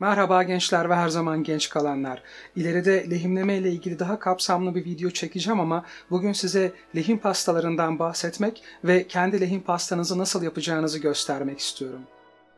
Merhaba gençler ve her zaman genç kalanlar. İleride lehimleme ile ilgili daha kapsamlı bir video çekeceğim ama bugün size lehim pastalarından bahsetmek ve kendi lehim pastanızı nasıl yapacağınızı göstermek istiyorum.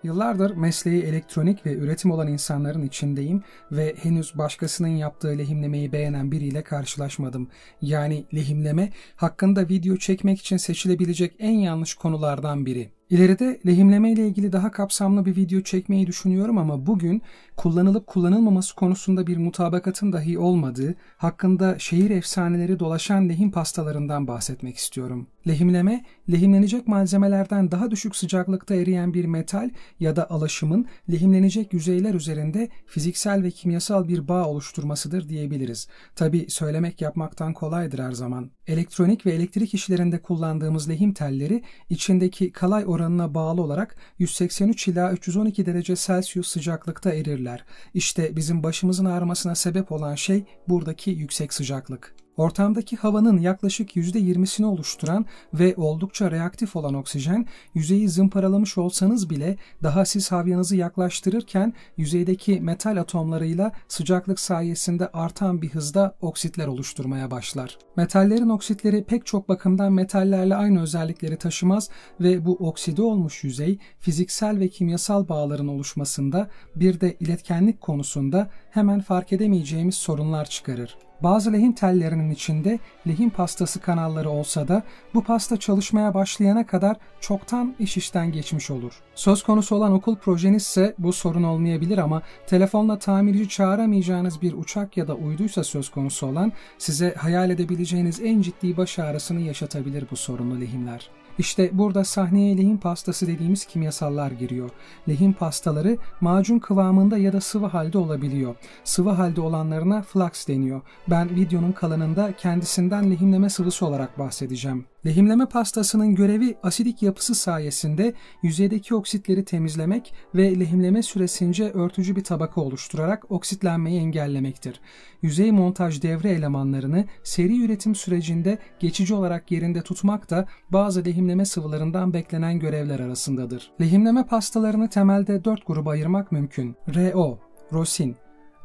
Yıllardır mesleği elektronik ve üretim olan insanların içindeyim ve henüz başkasının yaptığı lehimlemeyi beğenen biriyle karşılaşmadım. Yani lehimleme hakkında video çekmek için seçilebilecek en yanlış konulardan biri. İleride lehimleme ile ilgili daha kapsamlı bir video çekmeyi düşünüyorum ama bugün kullanılıp kullanılmaması konusunda bir mutabakatın dahi olmadığı, hakkında şehir efsaneleri dolaşan lehim pastalarından bahsetmek istiyorum. Lehimleme, lehimlenecek malzemelerden daha düşük sıcaklıkta eriyen bir metal ya da alaşımın lehimlenecek yüzeyler üzerinde fiziksel ve kimyasal bir bağ oluşturmasıdır diyebiliriz. Tabi söylemek yapmaktan kolaydır her zaman. Elektronik ve elektrik işlerinde kullandığımız lehim telleri içindeki kalay oranına bağlı olarak 183 ila 312 derece Celsius sıcaklıkta erirler. İşte bizim başımızın ağrımasına sebep olan şey buradaki yüksek sıcaklık. Ortamdaki havanın yaklaşık %20'sini oluşturan ve oldukça reaktif olan oksijen, yüzeyi zımparalamış olsanız bile daha siz havyanızı yaklaştırırken yüzeydeki metal atomlarıyla sıcaklık sayesinde artan bir hızda oksitler oluşturmaya başlar. Metallerin oksitleri pek çok bakımdan metallerle aynı özellikleri taşımaz ve bu okside olmuş yüzey fiziksel ve kimyasal bağların oluşmasında bir de iletkenlik konusunda hemen fark edemeyeceğimiz sorunlar çıkarır. Bazı lehim tellerinin içinde lehim pastası kanalları olsa da bu pasta çalışmaya başlayana kadar çoktan iş işten geçmiş olur. Söz konusu olan okul projeniz ise bu sorun olmayabilir ama telefonla tamirci çağıramayacağınız bir uçak ya da uyduysa söz konusu olan size hayal edebileceğiniz en ciddi baş ağrısını yaşatabilir bu sorunlu lehimler. İşte burada sahneye lehim pastası dediğimiz kimyasallar giriyor. Lehim pastaları macun kıvamında ya da sıvı halde olabiliyor. Sıvı halde olanlarına flux deniyor. Ben videonun kalanında kendisinden lehimleme sıvısı olarak bahsedeceğim. Lehimleme pastasının görevi asidik yapısı sayesinde yüzeydeki oksitleri temizlemek ve lehimleme süresince örtücü bir tabaka oluşturarak oksitlenmeyi engellemektir. Yüzey montaj devre elemanlarını seri üretim sürecinde geçici olarak yerinde tutmak da bazı lehimleme sıvılarından beklenen görevler arasındadır. Lehimleme pastalarını temelde dört gruba ayırmak mümkün. RO, rosin,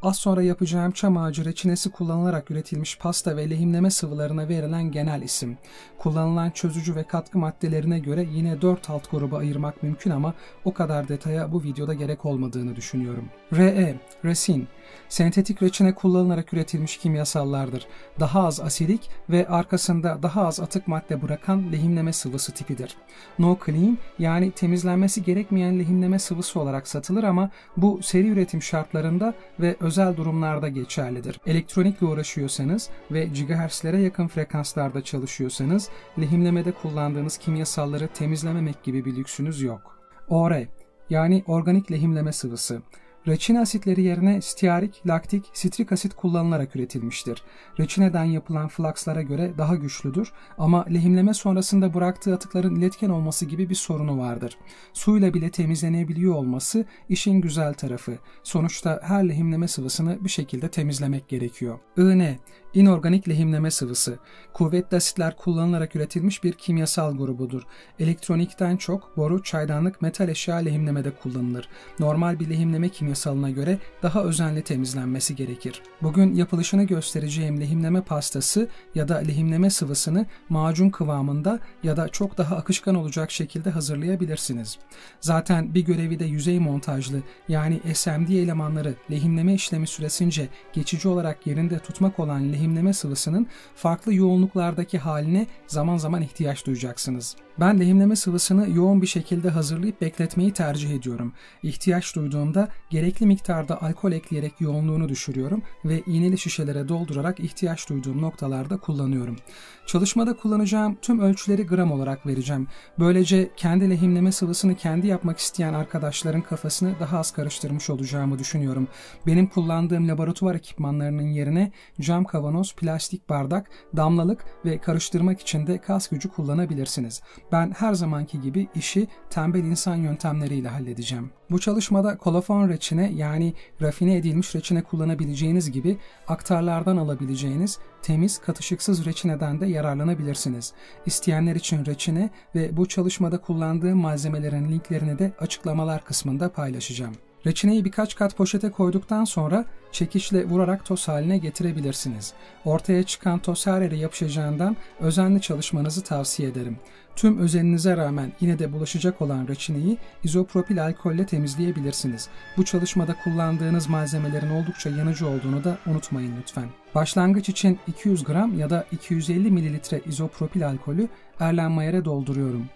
Az sonra yapacağım çam ağacı reçinesi kullanılarak üretilmiş pasta ve lehimleme sıvılarına verilen genel isim. Kullanılan çözücü ve katkı maddelerine göre yine 4 alt gruba ayırmak mümkün ama o kadar detaya bu videoda gerek olmadığını düşünüyorum. RE, resin, sentetik reçine kullanılarak üretilmiş kimyasallardır. Daha az asidik ve arkasında daha az atık madde bırakan lehimleme sıvısı tipidir. No clean yani temizlenmesi gerekmeyen lehimleme sıvısı olarak satılır ama bu seri üretim şartlarında ve özel durumlarda geçerlidir. Elektronikle uğraşıyorsanız ve gigahertzlere yakın frekanslarda çalışıyorsanız lehimlemede kullandığınız kimyasalları temizlememek gibi bir lüksünüz yok. ORE yani organik lehimleme sıvısı Reçine asitleri yerine stiarik, laktik, sitrik asit kullanılarak üretilmiştir. Reçineden yapılan flakslara göre daha güçlüdür ama lehimleme sonrasında bıraktığı atıkların iletken olması gibi bir sorunu vardır. Suyla bile temizlenebiliyor olması işin güzel tarafı. Sonuçta her lehimleme sıvısını bir şekilde temizlemek gerekiyor. IN İnorganik lehimleme sıvısı, kuvvetli asitler kullanılarak üretilmiş bir kimyasal grubudur. Elektronikten çok boru, çaydanlık, metal eşya lehimlemede kullanılır. Normal bir lehimleme kimyasalına göre daha özenli temizlenmesi gerekir. Bugün yapılışını göstereceğim lehimleme pastası ya da lehimleme sıvısını macun kıvamında ya da çok daha akışkan olacak şekilde hazırlayabilirsiniz. Zaten bir görevi de yüzey montajlı yani SMD elemanları lehimleme işlemi süresince geçici olarak yerinde tutmak olan lehimleme sıvısının farklı yoğunluklardaki haline zaman zaman ihtiyaç duyacaksınız. Ben lehimleme sıvısını yoğun bir şekilde hazırlayıp bekletmeyi tercih ediyorum. İhtiyaç duyduğumda gerekli miktarda alkol ekleyerek yoğunluğunu düşürüyorum ve iğneli şişelere doldurarak ihtiyaç duyduğum noktalarda kullanıyorum. Çalışmada kullanacağım tüm ölçüleri gram olarak vereceğim. Böylece kendi lehimleme sıvısını kendi yapmak isteyen arkadaşların kafasını daha az karıştırmış olacağımı düşünüyorum. Benim kullandığım laboratuvar ekipmanlarının yerine cam kavanoz, plastik bardak, damlalık ve karıştırmak için de kas gücü kullanabilirsiniz. Ben her zamanki gibi işi tembel insan yöntemleriyle halledeceğim. Bu çalışmada kolofon reçine yani rafine edilmiş reçine kullanabileceğiniz gibi aktarlardan alabileceğiniz temiz katışıksız reçineden de yararlanabilirsiniz. İsteyenler için reçine ve bu çalışmada kullandığım malzemelerin linklerini de açıklamalar kısmında paylaşacağım. Reçineyi birkaç kat poşete koyduktan sonra çekiçle vurarak toz haline getirebilirsiniz. Ortaya çıkan toz her yere yapışacağından özenli çalışmanızı tavsiye ederim. Tüm özeninize rağmen yine de bulaşacak olan reçineyi izopropil alkolle temizleyebilirsiniz. Bu çalışmada kullandığınız malzemelerin oldukça yanıcı olduğunu da unutmayın lütfen. Başlangıç için 200 gram ya da 250 mililitre izopropil alkolü Erlenmayer'e dolduruyorum.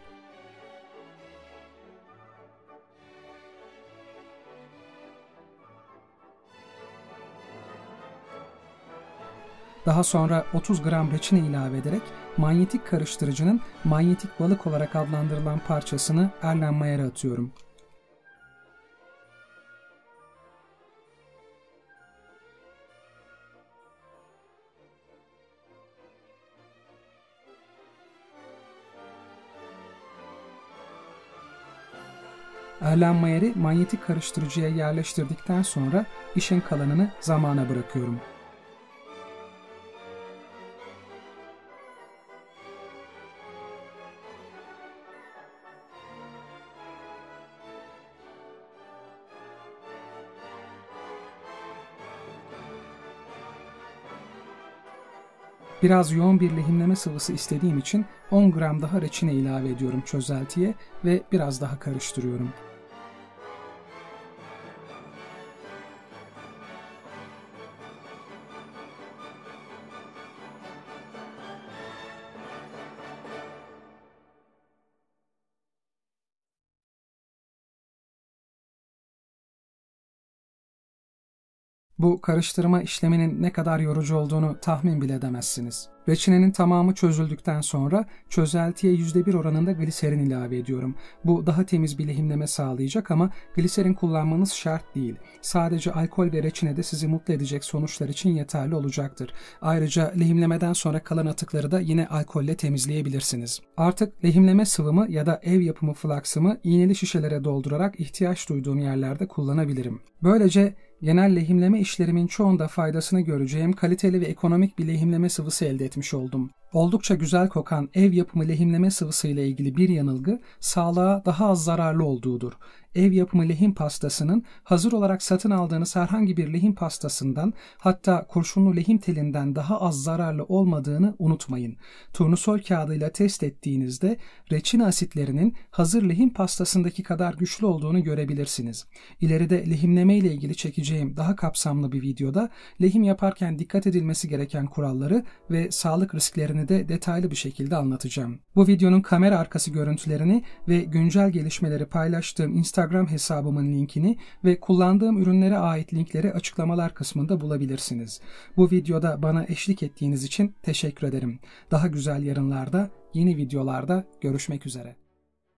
Daha sonra 30 gram reçine ilave ederek manyetik karıştırıcının manyetik balık olarak adlandırılan parçasını Erlenmayer'e atıyorum. Erlenmayer'i manyetik karıştırıcıya yerleştirdikten sonra işin kalanını zamana bırakıyorum. Biraz yoğun bir lehimleme sıvısı istediğim için 10 gram daha reçine ilave ediyorum çözeltiye ve biraz daha karıştırıyorum. Bu karıştırma işleminin ne kadar yorucu olduğunu tahmin bile edemezsiniz. Reçinenin tamamı çözüldükten sonra çözeltiye %1 oranında gliserin ilave ediyorum. Bu daha temiz bir lehimleme sağlayacak ama gliserin kullanmanız şart değil. Sadece alkol ve reçine de sizi mutlu edecek sonuçlar için yeterli olacaktır. Ayrıca lehimlemeden sonra kalan atıkları da yine alkolle temizleyebilirsiniz. Artık lehimleme sıvımı ya da ev yapımı flaksımı iğneli şişelere doldurarak ihtiyaç duyduğum yerlerde kullanabilirim. Böylece genel lehimleme işlerimin çoğunda faydasını göreceğim kaliteli ve ekonomik bir lehimleme sıvısı elde etmiş oldum. Oldukça güzel kokan ev yapımı lehimleme sıvısı ile ilgili bir yanılgı sağlığa daha az zararlı olduğudur ev yapımı lehim pastasının hazır olarak satın aldığınız herhangi bir lehim pastasından hatta kurşunlu lehim telinden daha az zararlı olmadığını unutmayın. Turnusol kağıdıyla test ettiğinizde reçin asitlerinin hazır lehim pastasındaki kadar güçlü olduğunu görebilirsiniz. İleride lehimleme ile ilgili çekeceğim daha kapsamlı bir videoda lehim yaparken dikkat edilmesi gereken kuralları ve sağlık risklerini de detaylı bir şekilde anlatacağım. Bu videonun kamera arkası görüntülerini ve güncel gelişmeleri paylaştığım Instagram Instagram hesabımın linkini ve kullandığım ürünlere ait linkleri açıklamalar kısmında bulabilirsiniz. Bu videoda bana eşlik ettiğiniz için teşekkür ederim. Daha güzel yarınlarda, yeni videolarda görüşmek üzere.